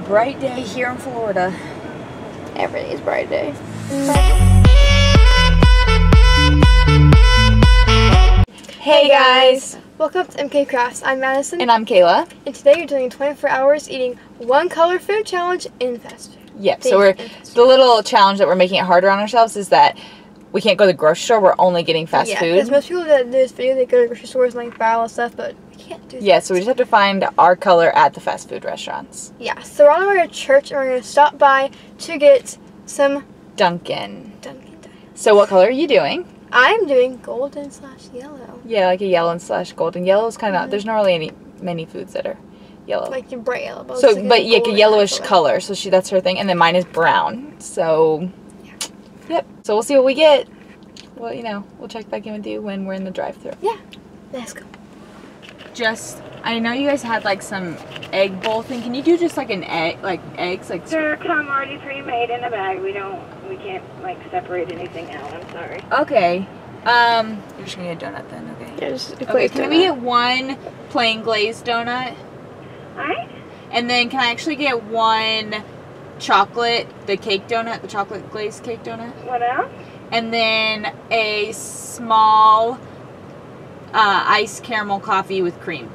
A bright day here in Florida. Every day's bright day. Hey guys! Welcome to MK Crafts. I'm Madison, And I'm Kayla. and today you're doing 24 hours eating one color food challenge in fast food. Yep, so we're eat in fast the little challenge that we're making it harder on ourselves is that we can't go to the grocery store, we're only getting fast yeah, food. because most people that do this video, they go to grocery stores and like buy all that stuff, but we can't do that. Yeah, so we just have to find our color at the fast food restaurants. Yeah, so we're on our way to church and we're going to stop by to get some Dunkin'. Dunkin'. So what color are you doing? I'm doing golden slash yellow. Yeah, like a yellow and slash golden. Yellow is kind of mm-hmm. there's not really any many foods that are yellow. Like your bright yellow. so, like but yeah, like a yellowish color. color. So she that's her thing, and then mine is brown. So, yep. So we'll see what we get. Well, you know, we'll check back in with you when we're in the drive-through. Yeah. Let's go. Just, I know you guys had like some egg bowl thing. Can you do just like an egg, like eggs, like They're come already pre-made in a bag. We don't, we can't like separate anything out. I'm sorry. Okay. Um, you're just gonna get a donut then, okay? Yeah, just Okay, can to we get one plain glazed donut? Alright? And then can I actually get one chocolate, the cake donut, the chocolate glazed cake donut? What else? And then a small uh, iced caramel coffee with cream.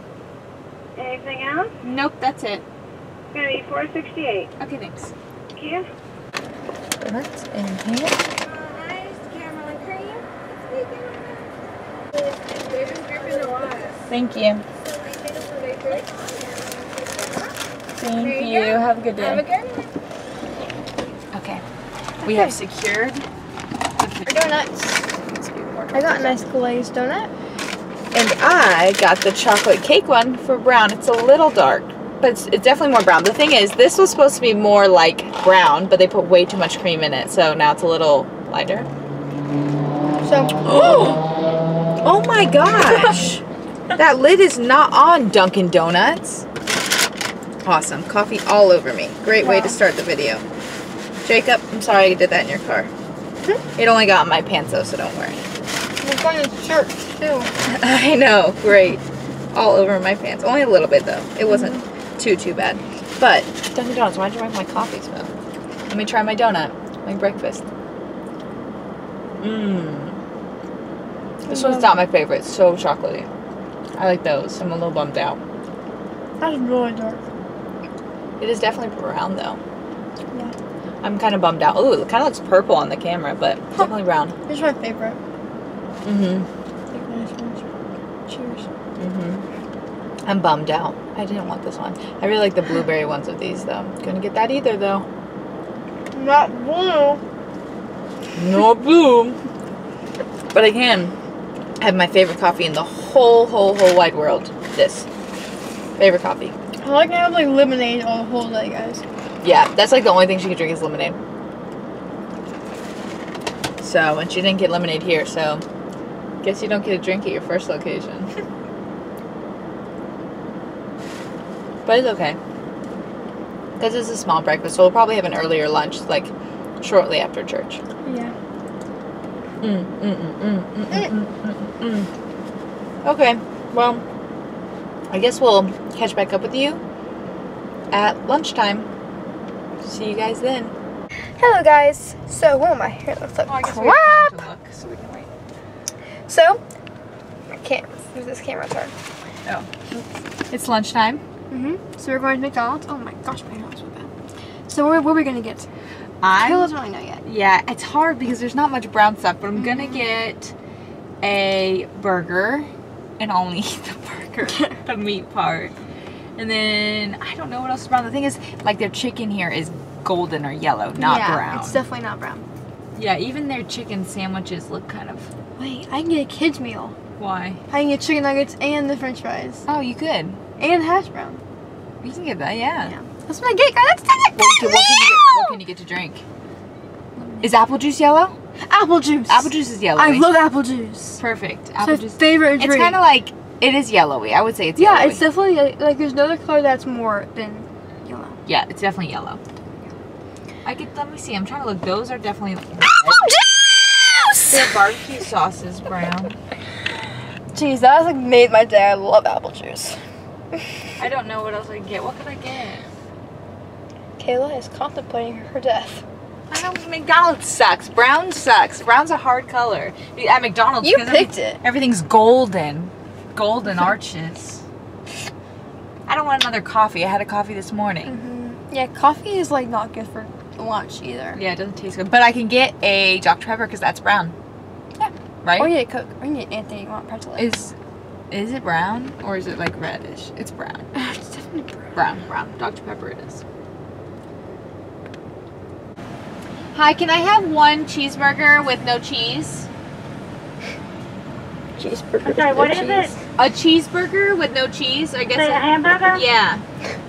Anything else? Nope, that's it. It's gonna be 468. Okay, thanks. Thank you. Donuts in here. Ice, caramel and cream. Thank you. Thank you. Have a good day. Have a Okay. We have secured the Donuts. I got a nice glazed donut. And I got the chocolate cake one for brown. It's a little dark, but it's, it's definitely more brown. The thing is, this was supposed to be more like brown, but they put way too much cream in it, so now it's a little lighter. So, Oh, oh my gosh! that lid is not on Dunkin' Donuts. Awesome. Coffee all over me. Great way to start the video. Jacob, I'm sorry I did that in your car. Hmm? It only got in my pants though, so don't worry. we're going to church too. I know, great. All over my pants. Only a little bit though. It wasn't mm-hmm. too too bad. But Dunkin' Donuts, why'd you wreck my coffee spoon? Let me try my donut, my breakfast. Mmm. This one's not my favorite. It's so chocolatey. I like those. I'm a little bummed out. That's really dark. It is definitely brown though. I'm kind of bummed out. Ooh, it kind of looks purple on the camera, but definitely brown. This is my favorite. Mm-hmm. Take my spoons. Cheers. Mm-hmm. I'm bummed out. I didn't want this one. I really like the blueberry ones of these though. Gonna get that either though. Not blue. No blue. But I can have my favorite coffee in the whole, whole, whole wide world. This. Favorite coffee. I like to have like lemonade all the whole day, guys yeah, that's like the only thing she could drink is lemonade. So, and she didn't get lemonade here, so guess you don't get a drink at your first location. but it's okay. Because it's a small breakfast, so we'll probably have an earlier lunch, like shortly after church. Yeah. Mm, mm, mm, okay, well, I guess we'll catch back up with you at lunchtime. See you guys then. Hello, guys. So, oh, my hair looks like crap. look so we can wait. So, I can't. Where's this camera turn? Oh. It's lunchtime. Mm-hmm. So we're going to McDonald's. Oh my gosh, my hair looks so bad. So where, where are we gonna get? I don't really know yet. yeah, it's hard because there's not much brown stuff, but I'm gonna Mm-hmm. get a burger and only the burger, the meat part. And then I don't know what else is brown. The thing is, like their chicken here is golden or yellow, not yeah, brown. It's definitely not brown. Yeah, even their chicken sandwiches look kind of. Wait, I can get a kid's meal. Why? I can get chicken nuggets and the French fries Oh, you could. and hash brown. You can get that, yeah. Yeah, that's what I get, guys. That's, What, can, good what, can you get, what can you get to drink? Is apple juice yellow? Apple juice. Apple juice is yellow. I eh? love apple juice. Perfect. It's Apple my juice. favorite drink. It's kind of like it is yellowy. I would say it's yeah, yellowy. it's definitely like, like there's no other color that's more than yellow. yeah, it's definitely yellow. I could let me see. I'm trying to look. Those are definitely Apple oh, juice. their barbecue sauce is brown. Jeez, that was like made my day. I love apple juice. I don't know what else I can get. What could I get? Kayla is contemplating her death. I don't. McDonald's sucks. Brown sucks. Brown's a hard color. At McDonald's, You picked it. Everything's golden, golden arches. I don't want another coffee. I had a coffee this morning. Mm-hmm. Yeah, coffee is like not good for lunch either. Yeah, it doesn't taste good. But I can get a Dr Pepper because that's brown. Yeah. Right? Or you get Coke. Or you get Anthony. You want pretzel? Is is it brown or is it like reddish? It's brown. it's definitely brown. Brown, brown. Dr Pepper it is. Hi, can I have one cheeseburger with no cheese? Cheeseburger. I'm sorry, with what no is cheese. it? A cheeseburger with no cheese? I guess. Say a hamburger? yeah.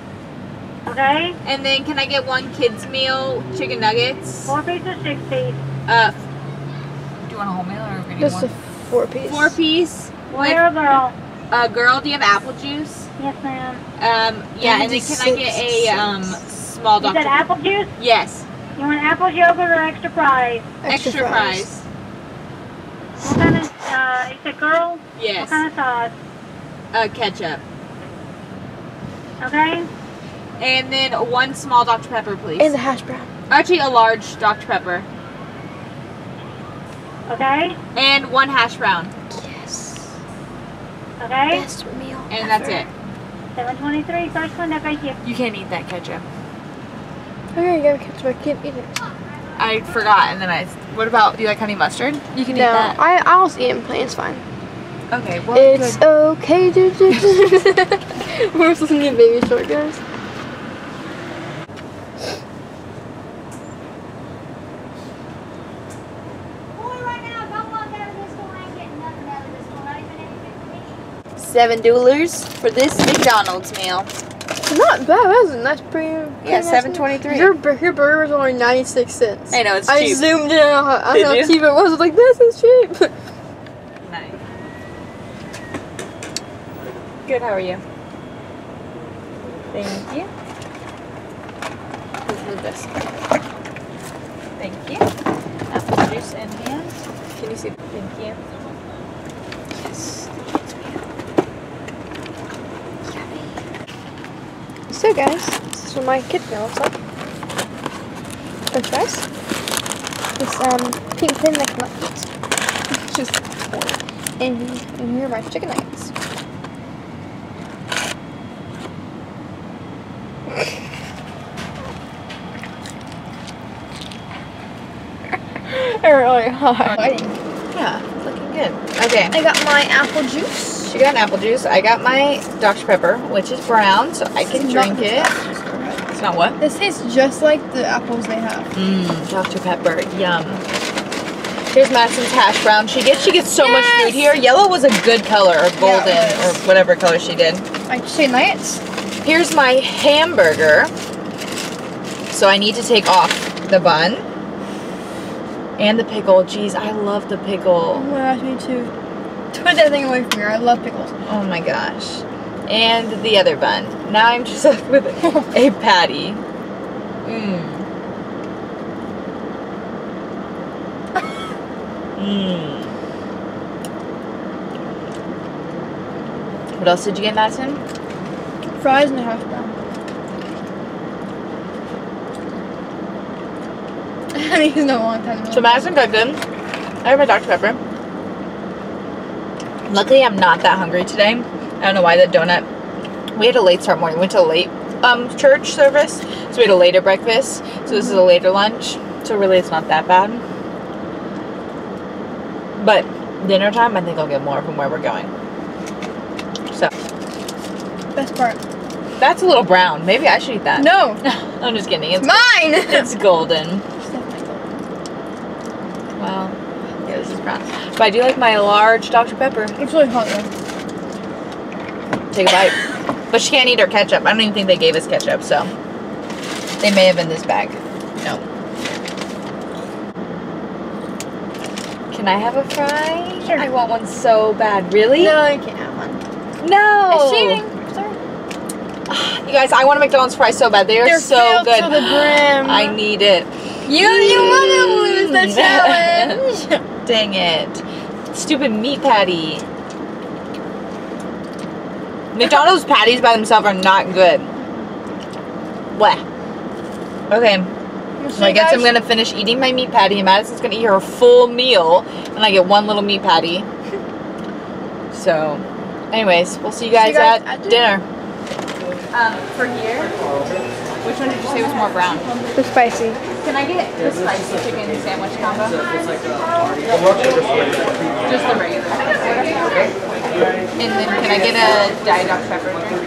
Okay. And then can I get one kids meal chicken nuggets? Four piece or six piece? Uh, do you want a whole meal or are Just get a four piece. Four piece. Boy or girl? Uh, girl, do you have apple juice? Yes, ma'am. Um, yeah, and then can I get a um small You Dr. said apple juice? Yes, You want apple yogurt or extra fries? extra, fries. What kind of, uh, you said girl? What kind of sauce? uh, ketchup, Okay? and then one small Dr. Pepper, please. And the hash brown. Actually, a large Dr. Pepper Okay? and one hash brown, Yes. Okay? Best meal. and that's it. 723, first one, thank you. You can't eat that ketchup. Okay, yeah, you gotta catch my kid eat it. I forgot, and then I. What about? Do you like honey mustard? You can No, eat that. I I'll eat it plain. It's fine. Okay, well, It's good. okay to do. We're listening to get Baby Shark, guys. seven dollars for this McDonald's meal. Not bad, isn't it? That's pretty. pretty Yeah, nice seven meal. twenty-three. Your your burger was only ninety six cents. I know it's I cheap. zoomed in on how, on Did how cheap it was. I was like, this is cheap. Nice. Good. How are you? Thank you. This is the. Thank you. Apple juice in hand. Can you see? Thank you. Yes. So guys, this is what my kid meal looks like. Fries. This um pink thing that I cannot eat. Just and are my chicken nuggets. They're really hot. Yeah, it's looking good. Okay. I got my apple juice. She got an apple juice. I got my Dr. Pepper, which is brown, so I can drink it. It's not what? This tastes just like the apples they have. Mmm, Dr. Pepper. Yum. Here's Madison's hash brown. She gets she gets so much food here. Yellow was a good color, or golden, it was. or whatever color she did. Like chicken nuggets. Here's my hamburger. So I need to take off the bun. And the pickle. Jeez, I love the Oh pickle. my gosh, me too. Put that thing away from here. I love pickles. Oh my gosh. And the other bun. Now I'm just left with a patty. Mmm. Mmm. What else did you get, Madison? Fries and a hash brown. I mean, it's long time. So Madison got good. I have my Dr. Pepper. Luckily, I'm not that hungry today. I don't know why that donut. We had a late start morning. We went to a late um, church service, so we had a later breakfast. So this is a later lunch. So really, it's not that bad. But dinner time, I think I'll get more from where we're going. So Best part. that's a little brown. Maybe I should eat that. No, I'm just kidding. It's mine. it's golden. Well, yeah, this is brown. But I do like my large Dr. Pepper. It's really hot though. Take a bite. But she can't eat her ketchup. I don't even think they gave us ketchup, so they may have in this bag. No. Can I have a fry? Sure. I want one so bad. Really? No, I can't have one. No. It's cheating. You guys, I want a McDonald's fry so bad. They are They're so good. to the brim. I need it. You you want to lose the mm. challenge. Dang it. Stupid meat patty. McDonald's patties by themselves are not good. What? Okay, so I guess I'm gonna finish eating my meat patty, and Madison's gonna eat her full meal, and I get one little meat patty. So, anyways, we'll see you guys, you guys at, at dinner. Um, for here, which one did you say was more brown? The spicy. Can I get the spicy chicken sandwich combo? Just the regular. And then can I get a Diet Dr Pepper drink?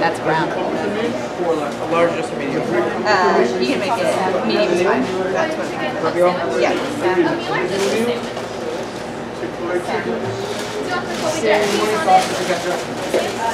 That's brown. Large, just a medium. Uh, you can make it medium is fine. That's what we get. Yeah. Sausage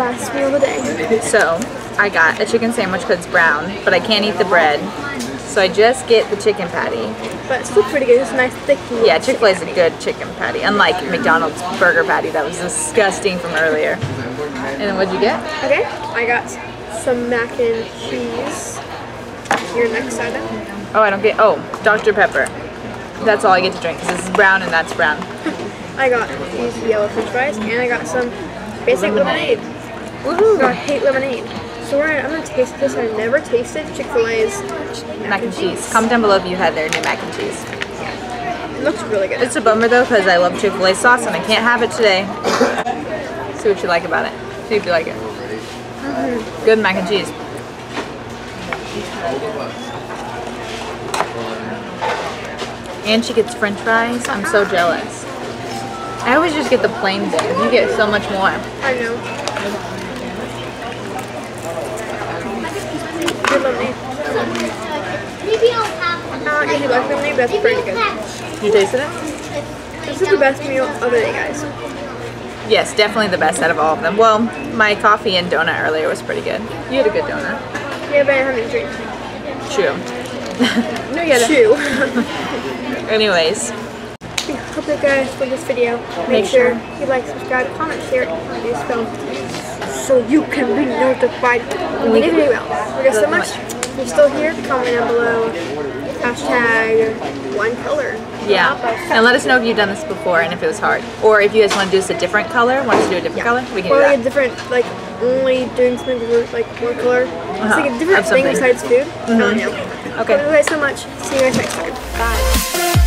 last meal of the day. So, I got a chicken sandwich because it's brown, but I can't eat the bread. So I just get the chicken patty. But it's still pretty good. It's a nice thick. Yeah, Chick-fil-A is a good chicken patty, unlike McDonald's burger patty that was disgusting from earlier. And then what'd you get? Okay, I got some mac and cheese. Your next item. Oh, I don't get. Oh, Dr Pepper. That's all I get to drink because this is brown and that's brown. I got these yellow french fries, and I got some basic lemonade. I hate lemonade. So I'm gonna taste this. I've never tasted Chick-fil-A's Mac and cheese. Comment down below if you had their new mac and cheese. It looks really good. It's a bummer though because I love Chick-fil-A sauce and I can't have it today. See what you like about it. See if you like it. Mm-hmm. Good mac and cheese. And she gets french fries. I'm so jealous. I always just get the plain thing. You get so much more. I know. Good lemonade. Maybe I'll have I don't usually like lemonade, but pretty good. You tasted it? This is the best meal of the day, guys. Yes, definitely the best out of all of them. Well, my coffee and donut earlier was pretty good. You had a good donut. Yeah, but I haven't drank. True. No, yeah, two. Anyways, we hope you guys for this video. Make, Make sure, sure. you like, subscribe, comment, share, and this film so you can be notified when we get a video. Thank you so much. If you're still here, comment down below. Hashtag one color. yeah. And let us know if you've done this before and if it was hard. Or if you guys want to do this a different color, want us to do a different color, we can Or do like a different, like only doing something with like one color. It's like uh-huh. a different thing besides food. I don't mm-hmm. know. Okay. Thank you guys so much. See you guys next time. Bye.